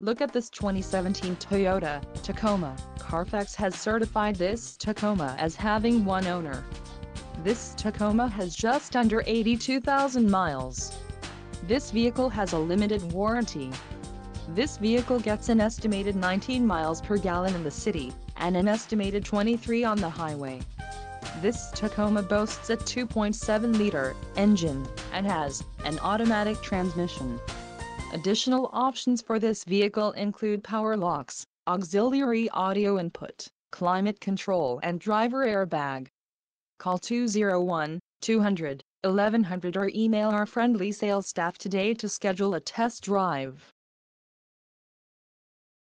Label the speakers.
Speaker 1: Look at this 2017 Toyota Tacoma. Carfax has certified this Tacoma as having one owner. This Tacoma has just under 82,000 miles. This vehicle has a limited warranty. This vehicle gets an estimated 19 miles per gallon in the city, and an estimated 23 on the highway. This Tacoma boasts a 2.7-liter engine, and has an automatic transmission. Additional options for this vehicle include power locks, auxiliary audio input, climate control and driver airbag. Call 201-200-1100 or email our friendly sales staff today to schedule a test drive.